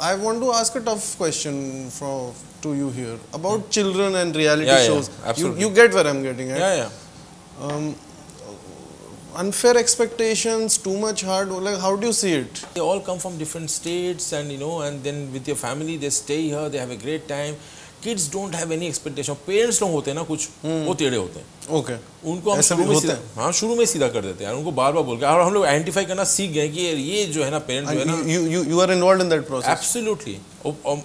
I want to ask a tough question for to you here about children and reality Yeah, yeah, shows. absolutely. You, you get where I'm getting at. Yeah, yeah. Um, unfair expectations, too much hard. Like, how do you see it? They all come from different states, and you know, and then with your family, they stay here, they have a great time. Kids don't have any expectation. Parents लोग होते हैं ना कुछ वो टेढ़े होते हैं। Okay. उनको हम शुरू में सीधा हाँ? शुरू में सीधा कर देते हैं उनको बार बार बोल के। और हम लोग आइडेंटिफाई करना सीख गए कि ये- ये जो है ना पेरेंट जो है ना you, you, you are involved in absolutely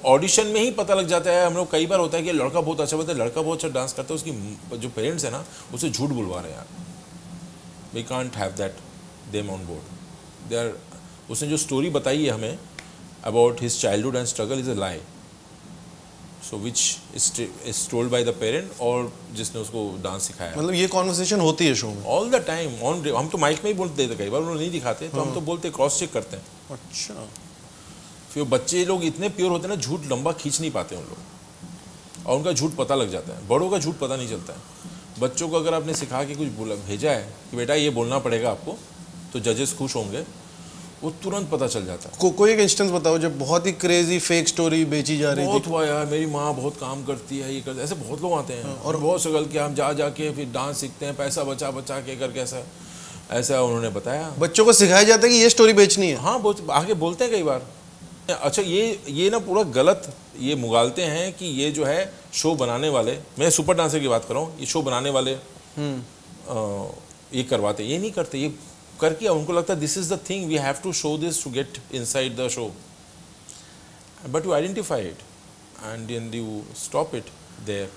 audition में ही पता लग जाता है। हम लोग कई बार होता है कि लड़का बहुत अच्छा बोलता है लड़का बहुत अच्छा डांस करता है उसकी जो पेरेंट्स है ना उसे झूठ बुलवा रहे हैं यार। We can't have that them on board they are उसने जो स्टोरी बताई है हमें about his childhood and struggle is a lie so which is told by the parent और जिसने उसको डांस सिखाया? मतलब ये कॉन्वर्सेशन होती है शो में? ऑल द टाइम ऑन हम तो माइक में ही बोलते थे कई बार उन्होंने नहीं दिखाते तो हम तो बोलते क्रॉस चेक करते हैं। अच्छा। फिर बच्चे लोग इतने प्योर होते हैं ना झूठ लंबा खींच नहीं पाते उन लोग। और उनका झूठ पता लग जाता है। बड़ों का झूठ पता नहीं चलता है। बच्चों को अगर आपने सिखा के कुछ बोला भेजा है कि बेटा ये बोलना पड़ेगा आपको तो जजेस खुश होंगे। वो तुरंत पता चल जाता है। को, कोई एक इंस्टेंस बताओ जब बहुत ही क्रेजी फेक स्टोरी बेची जा रही बहुत हुआ यार मेरी माँ बहुत काम करती है ये करती है ऐसे बहुत लोग आते हैं। और बहुत स्ट्रगल किया हम जा जा के फिर डांस सीखते हैं पैसा बचा बचा के करके ऐसा ऐसा उन्होंने बताया। बच्चों को सिखाया जाता है कि ये स्टोरी बेचनी है। हाँ आगे बोलते हैं कई बार। अच्छा ये ये ना पूरा गलत ये मुगालते हैं कि ये जो है शो बनाने वाले मैं सुपर डांसर की बात कर रहा हूँ ये शो बनाने वाले अ, ये करवाते ये नहीं करते ये करके उनको लगता है this is the thing we have to show this to get inside the show but you identify it and you stop it there